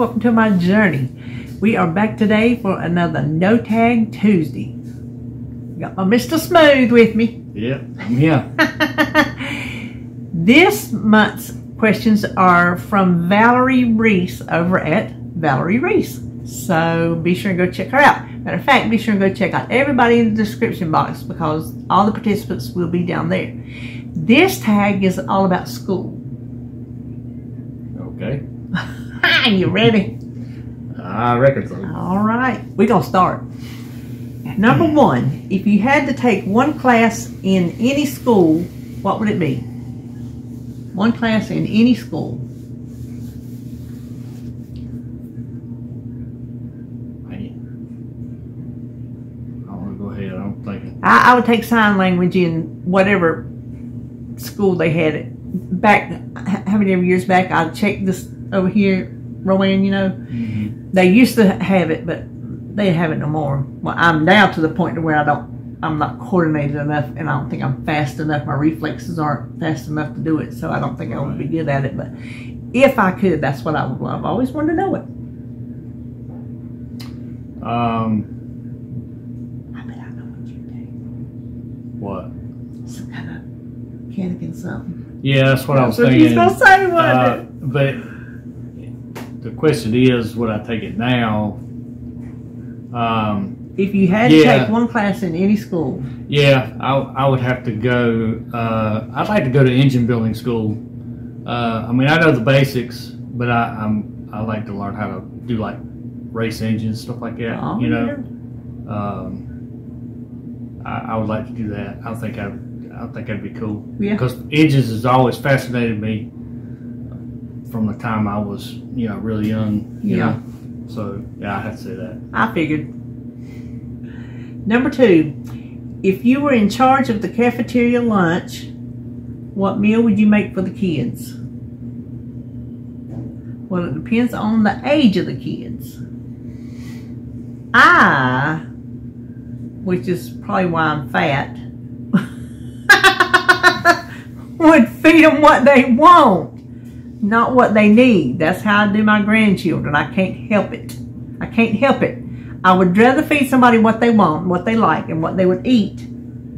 Welcome to my journey. We are back today for another No Tag Tuesday. Got my Mr. Smooth with me. Yep, I'm here. This month's questions are from Valerie Reese over at Valerie Reese. So be sure and go check her out. Matter of fact, be sure and go check out everybody in the description box because all the participants will be down there. This tag is all about school. Okay. You ready? I reckon so. All right, we're gonna start. Number one, if you had to take one class in any school, what would it be? One class in any school. I want to go ahead. I'm thinking. I, I would take sign language in whatever school they had it. Back, how many years back? I checked this over here, Rowan. You know, Mm-hmm. they used to have it, but they have it no more. Well, I'm now to the point to where I don't. I'm not coordinated enough, and I don't think I'm fast enough. My reflexes aren't fast enough to do it, so I don't think I would be good at it. But if I could, that's what I would love. I always wanted to know it. Um, I bet I know what you what? do. Some kind of something. Yeah, that's what I was That's what thinking. he's gonna say, wasn't Uh, but the question is, would I take it now? Um, If you had to take one class in any school, yeah, I, I would have to go. Uh, I'd like to go to engine building school. Uh, I mean, I know the basics, but I, I'm I like to learn how to do like race engines stuff like that. Oh, you know. yeah. Um, I, I would like to do that. I think I, I think that'd be cool. Yeah. Because engines has always fascinated me from the time I was, you know, really young. You Yeah. Know? So yeah, I have to say that. I figured. Number two, if you were in charge of the cafeteria lunch, what meal would you make for the kids? Well, it depends on the age of the kids. I, which is probably why I'm fat, would feed them what they want, not what they need. That's how I do my grandchildren. I can't help it. I can't help it. I would rather feed somebody what they want, what they like, and what they would eat,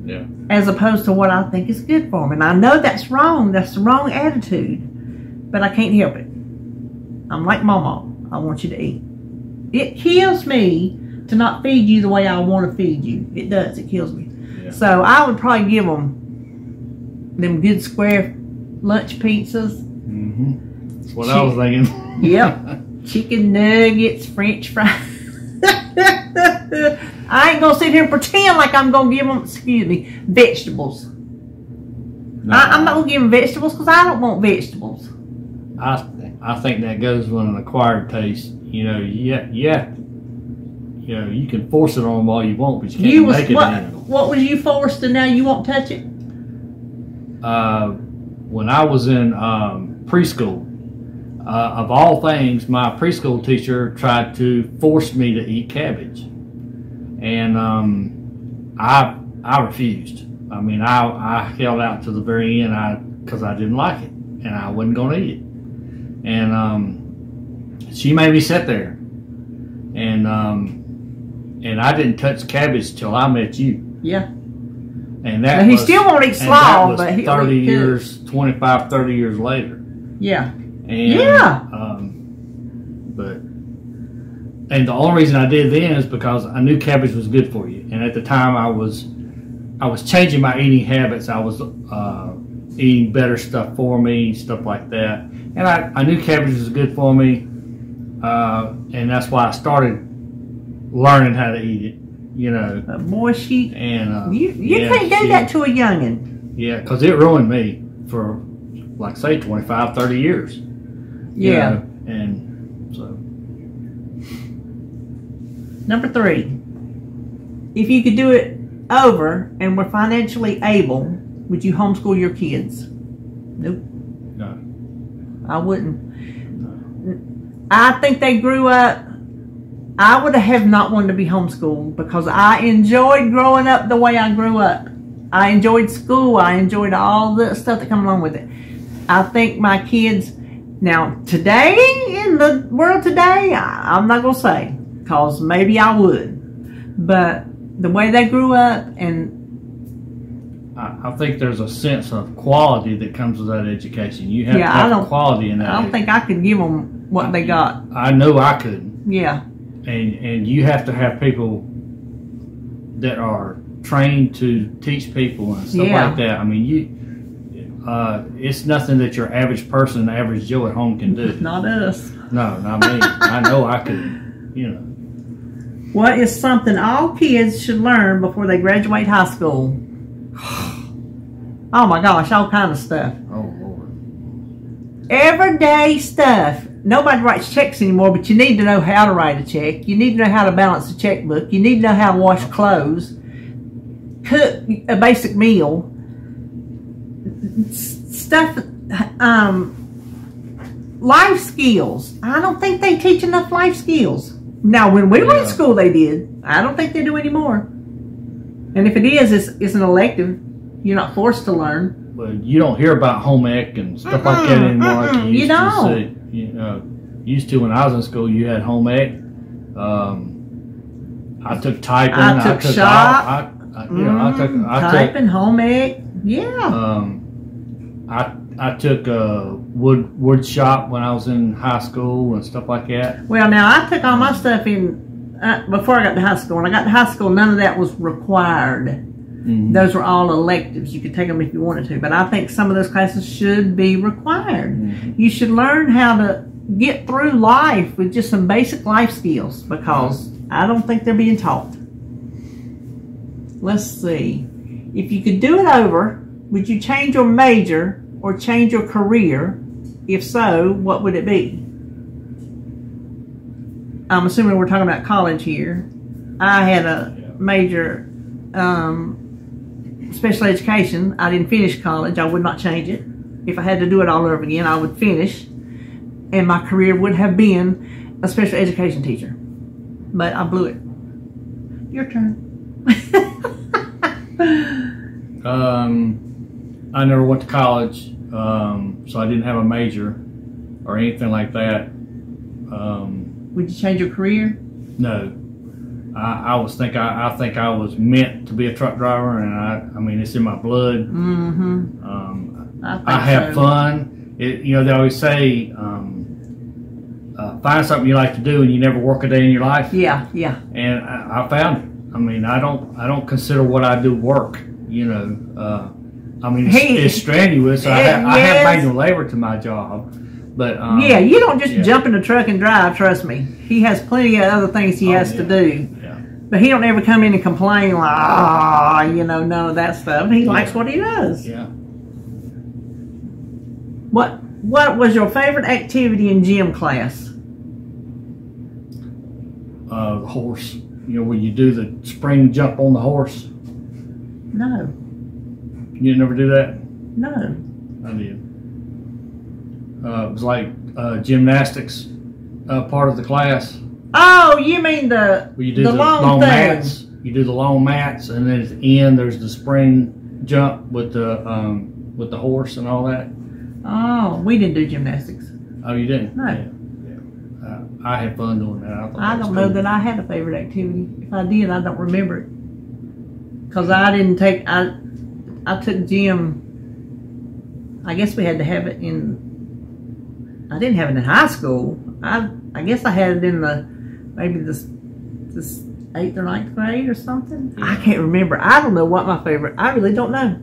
Yeah. as opposed to what I think is good for them. And I know that's wrong. That's the wrong attitude, but I can't help it. I'm like Mama. I want you to eat. It kills me to not feed you the way I want to feed you. It does. It kills me. Yeah. So I would probably give them them good square lunch pizzas. Mm-hmm. That's what I was thinking. Yep. chicken nuggets, French fries. I ain't gonna sit here and pretend like I'm gonna give them, excuse me, vegetables. No, I, I'm not gonna give them vegetables because I don't want vegetables. I, I think that goes with an acquired taste. You know, yeah, yeah. You know, you can force it on them all you want, but you can't You was make it what? What was you forced and now you won't touch it? uh, when I was in um, preschool, uh, of all things, my preschool teacher tried to force me to eat cabbage, and um, I I refused. I mean, I I held out to the very end, I because I didn't like it, and I wasn't going to eat it, and um, she made me sit there, and um, and I didn't touch cabbage till I met you. Yeah. And that But he was- still won't eat slaw, but he 30 he years, 25, 30 years later. Yeah. And, Yeah. Um, but, and the only reason I did then is because I knew cabbage was good for you. And at the time I was, I was changing my eating habits. I was, uh, eating better stuff for me, stuff like that. And I, I knew cabbage was good for me. Uh, and that's why I started learning how to eat it, you know. But boy, she And, uh, you you yeah, can't do that to a youngin. yeah, because it ruined me for, like, say, 25, 30 years. Yeah. know, and so, Number three, if you could do it over and were financially able, would you homeschool your kids? Nope. no. I wouldn't. No. I think they grew up. I would have not wanted to be homeschooled because I enjoyed growing up the way I grew up. I enjoyed school. I enjoyed all the stuff that come along with it. I think my kids Now, today, in the world today, I, I'm not going to say, because maybe I would. But the way they grew up, and I, I think there's a sense of quality that comes with that education. You have Yeah, to I don't- quality in that. I don't think I could give them what they got. I know I couldn't. Yeah, and and you have to have people that are trained to teach people and stuff Yeah. like that. I mean, you. Uh, it's nothing that your average person, average Joe at home can do. not us. No, not me. I know I could. You know, What is something all kids should learn before they graduate high school? Oh my gosh, all kind of stuff. oh Lord. everyday stuff. Nobody writes checks anymore, but you need to know how to write a check. You need to know how to balance a checkbook. You need to know how to wash clothes, cook a basic meal, stuff, um, life skills. I don't think they teach enough life skills. Now, when we were in school, they did. I don't think they do anymore. And if it is, it's, it's an elective. You're not forced to learn. But you don't hear about home ec and stuff like that anymore. Like mm-mm, you you don't. to see. You know, used to when I was in school, you had home ec. Um, I took typing. I took shop. I, I, you know, I took. Mm, I took typing, home ec. Yeah. Um, I I took a wood wood shop when I was in high school and stuff like that. Well, now I took all my stuff in uh, before I got to high school. When I got to high school, none of that was required. Mhm. Those were all electives. You could take them if you wanted to, but I think some of those classes should be required. Mhm. You should learn how to get through life with just some basic life skills because I don't think they're being taught. Let's see. If you could do it over, would you change your major or change your career? If so, what would it be? I'm assuming we're talking about college here. I had a major um, special education. I didn't finish college. I would not change it. If I had to do it all over again, I would finish. And my career would have been a special education teacher. But I blew it. Your turn. Um, I never went to college, um, so I didn't have a major or anything like that. Um, would you change your career? no, I, I was think I, I think I was meant to be a truck driver, and I I mean it's in my blood. Mm-hmm. Um, I, I have so. fun. It, you know, they always say, um, uh, find something you like to do, and you never work a day in your life. Yeah, yeah. And I, I found it. I mean, I don't, I don't consider what I do work. You know, uh, I mean, it's, Hey, it's strenuous. I, eh, have, I have manual labor to my job, but um, yeah, you don't just yeah. jump in the truck and drive. Trust me, he has plenty of other things he Oh, has to do. Yeah. But he don't ever come in and complain like, ah, you know, none of that stuff. He likes what he does. Yeah. What What was your favorite activity in gym class? Uh, horse. You know, when you do the spring jump on the horse. No, You never do that. no. I did. Uh, it was like uh, gymnastics uh, part of the class. Oh, you mean the Where you do the, the, long, long, mats. You do the long mats, and then at the end there's the spring jump with the um, with the horse and all that. Oh, we didn't do gymnastics. Oh, you didn't? No. Yeah. yeah. Uh, I had fun doing that. I, thought I don't know cool. that I had a favorite activity. If I did, I don't remember it. Cause I didn't take I I took gym. I guess we had to have it in. I didn't have it in high school. I I guess I had it in the maybe this this eighth or ninth grade or something. I can't remember. I don't know what my favorite. I really don't know.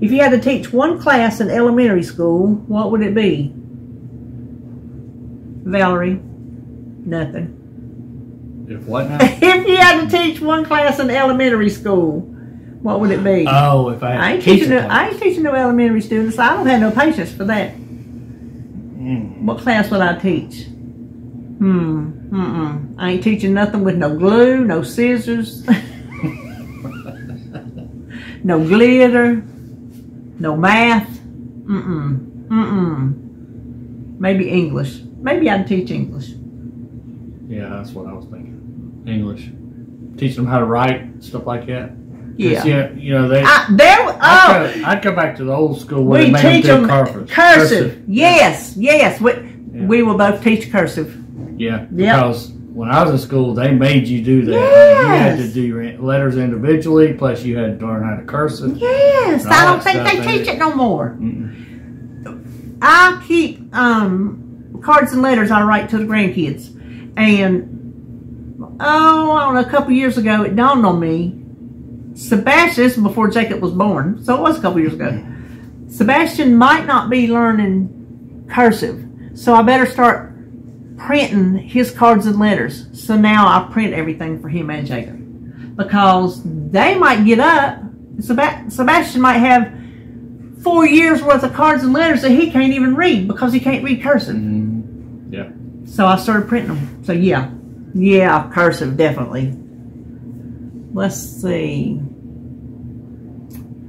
If you had to teach one class in elementary school, what would it be? Valerie, nothing. If what if you had to teach one class in elementary school, what would it be? oh, if I had I ain't teach teaching. No. I ain't teaching no elementary students. I don't have no patience for that. Mm. What class would I teach? Hmm. Mm-mm. I ain't teaching nothing with no glue, no scissors, no glitter, no math. Mm-mm. Mm-mm. Maybe English. Maybe I'd teach English. Yeah, that's what I was thinking. English, teaching them how to write stuff like that. Yeah. yeah, you know they. I, there. Oh, go, I'd go back to the old school where we they teach them cursive. cursive. Yes, yes. We, Yeah. we will both teach cursive. Yeah, Yep. because when I was in school, they made you do that. Yes. You had to do your letters individually, plus you had to learn how to cursive. Yes, I don't think they teach did. it no more. Mm-mm. I keep um, cards and letters I write to the grandkids, and oh, I don't know, a couple years ago it dawned on me. Sebastian, this before Jacob was born, so it was a couple years ago. Sebastian might not be learning cursive, so I better start printing his cards and letters. So now I print everything for him and Jacob because they might get up. Seba- Sebastian might have four years worth of cards and letters that he can't even read because he can't read cursive. Mhm. So I started printing them. So yeah, yeah, cursive definitely. Let's see.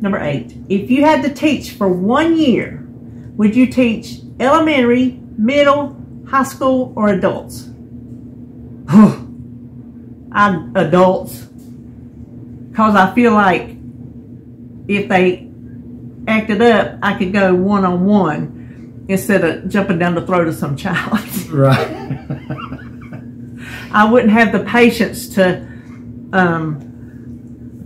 Number eight. If you had to teach for one year, would you teach elementary, middle, high school, or adults? I adults, cause I feel like if they acted up, I could go one on one instead of jumping down the throat of some child. Right. I wouldn't have the patience to um,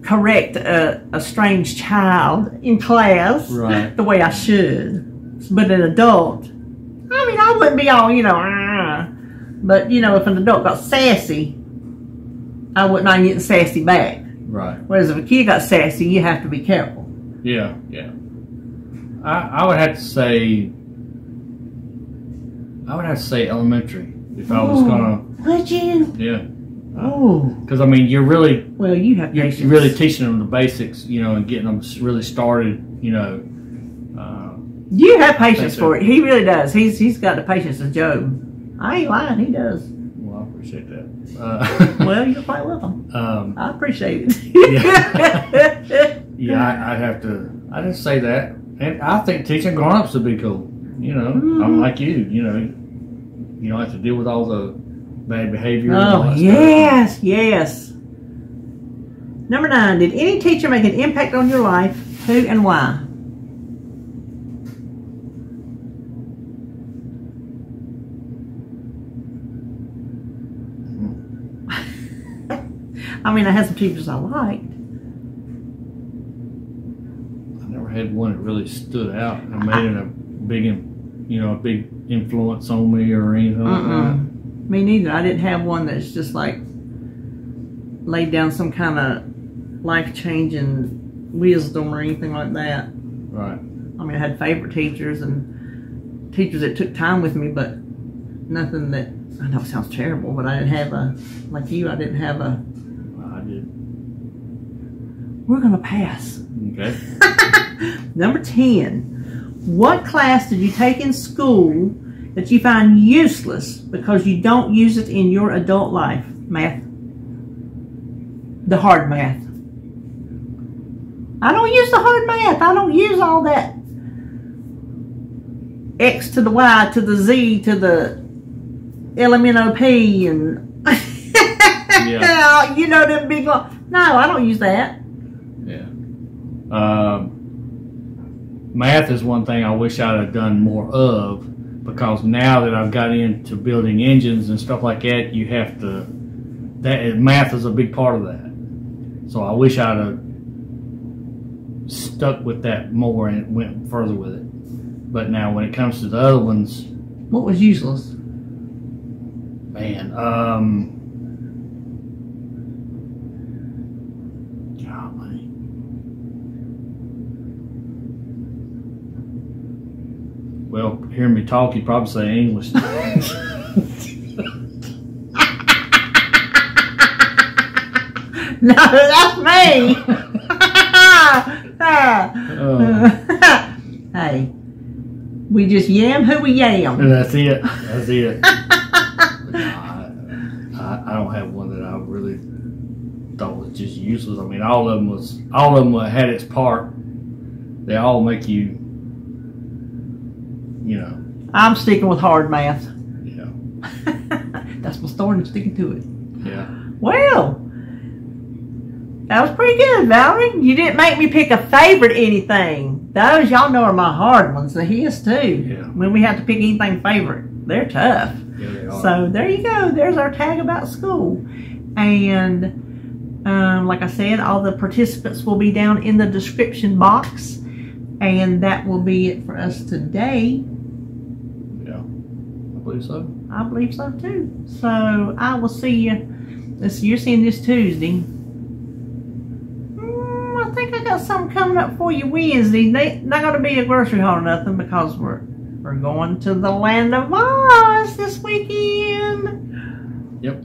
correct a, a strange child in class Right. the way I should. But an adult, I mean, I wouldn't be all, you know, "Ah." but you know, if an adult got sassy, I wouldn't mind getting sassy back. right. Whereas if a kid got sassy, you have to be careful. Yeah. Yeah. I I would have to say. I would have to say elementary if I was Oh. gonna. Would you? Yeah. Oh, Because I mean, you're really well, you have you're, patience. really teaching them the basics, you know, and getting them really started, you know. Uh, You have patience so. for it. He really does. He's he's got the patience of Job. I ain't lying. He does. well, I appreciate that. Uh, Well, you're quite welcome. um, I appreciate it. yeah, I, I'd have to. I didn't say that, and I think teaching grown-ups would be cool. You know, Mhm. I'm like you. You know, you don't have to deal with all the bad behavior. oh yes, yes. Number nine. Did any teacher make an impact on your life? Who and why? I mean, I had some teachers I liked. I never had one that really stood out and made it a big, you know, a big influence on me or anything. like that. Mm-mm. Me neither. I didn't have one that's just like laid down some kind of life changing wisdom or anything like that. Right. I mean, I had favorite teachers and teachers that took time with me, but nothing that I know it sounds terrible, but I didn't have a like you. I didn't have a. I did. We're gonna pass. Okay. Number ten. What class did you take in school that you find useless because you don't use it in your adult life? Math. The hard math. I don't use the hard math. I don't use all that X to the Y to the Z to the LMNOP and Yeah. you know them big lo- No, I don't use that. Yeah. Um, math is one thing I wish I'd have done more of because now that I've got into building engines and stuff like that, you have to. That math is a big part of that. So I wish I'd have stuck with that more and went further with it. But now when it comes to the other ones, What was useless? man, um, Well, hearing me talk, you'd probably say English. No, that's me. Oh, hey, we just yam who we yam. And that's it. That's it. No, I, I, I don't have one that I really thought was just useless. I mean, all of them was all of them had its part. They all make you, you know, I'm sticking with hard math. yeah, That's my story. I'm sticking to it. yeah. Well, That was pretty good, Valerie. You didn't make me pick a favorite anything. Those y'all know are my hard ones. The his too. Yeah. When we have to pick anything favorite, they're tough. Yeah, they are. So there you go. There's our tag about school. And um, like I said, all the participants will be down in the description box. And that will be it for us today. Believe so. I believe so too. So I will see you. This you're seeing this Tuesday. Mm, I think I got something coming up for you Wednesday. They not gonna be a grocery haul or nothing because we're we're going to the land of Oz this weekend. Yep.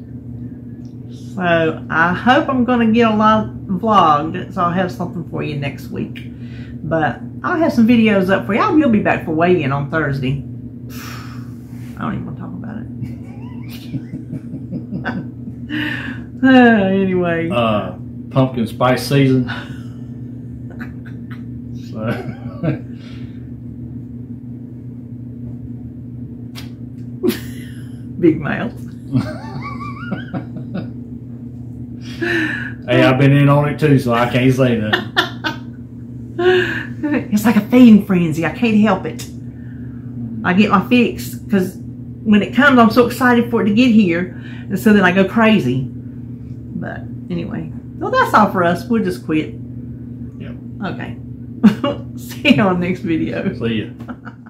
So I hope I'm gonna get a lot vlogged, so I'll have something for you next week. But I'll have some videos up for you. I'll, you'll be back for weigh-in on Thursday. I don't even want to talk about it. Uh, anyway, uh, pumpkin spice season. so, big mouth. hey, I've been in on it too, so I can't say that. It's like a feeding frenzy. I can't help it. I get my fix because when it comes, I'm so excited for it to get here, and so then I go crazy. But anyway, well, that's all for us. We'll just quit. Yep. Okay. See you on next video. See ya.